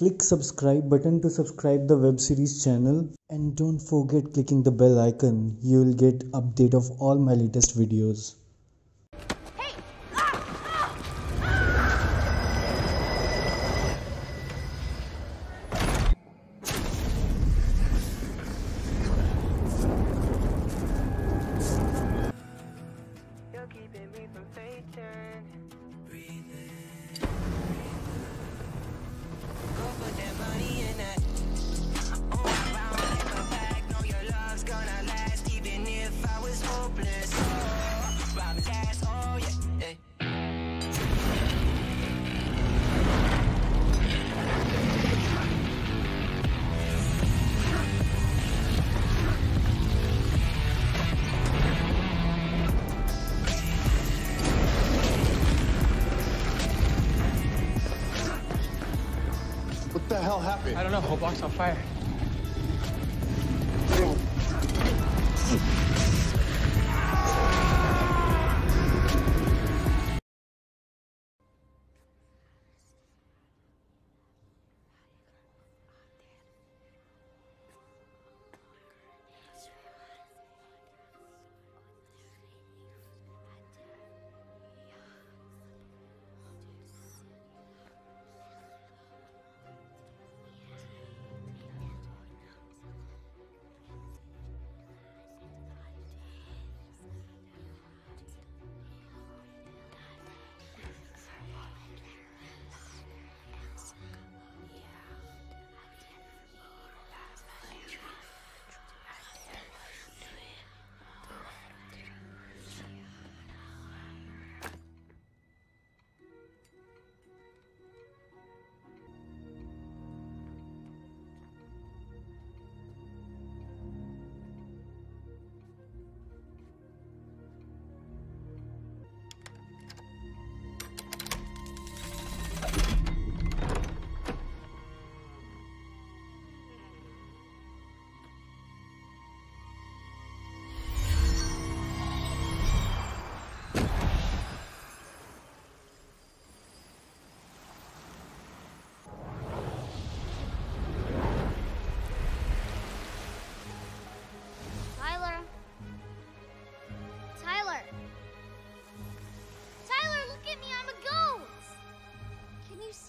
Click subscribe button to subscribe the web series channel and don't forget clicking the bell icon. You will get update of all my latest videos. The hell happened? I don't know. Whole block's on fire.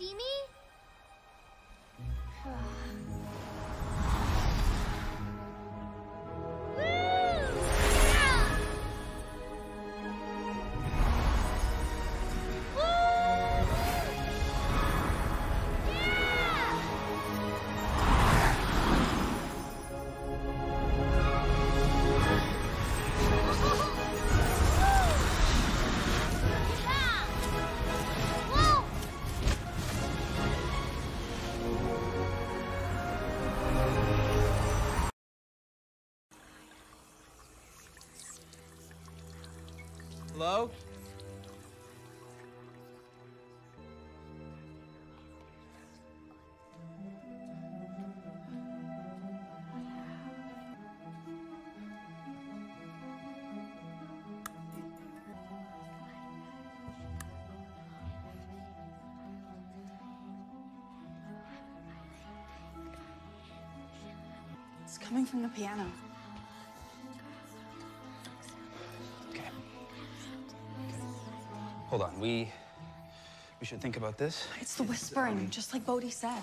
See me? Hello? It's coming from the piano. Hold on. We we should think about this. It's the whispering, um, just like Bode said.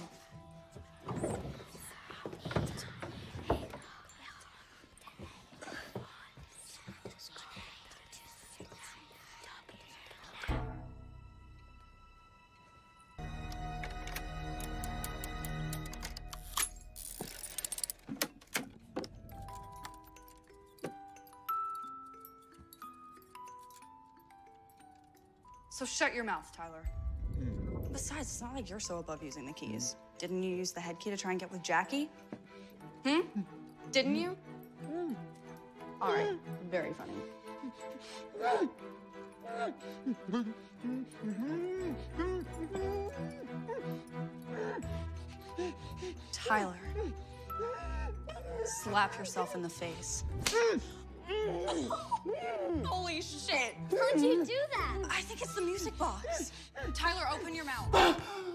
So shut your mouth, Tyler. Besides, it's not like you're so above using the keys. Didn't you use the head key to try and get with Jackie? Hmm? Didn't you? All right. Very funny. Tyler. Slap yourself in the face. Mm. Holy shit! How'd you do that? I think it's the music box. Tyler, open your mouth.